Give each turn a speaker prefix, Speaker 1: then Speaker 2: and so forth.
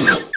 Speaker 1: Yeah.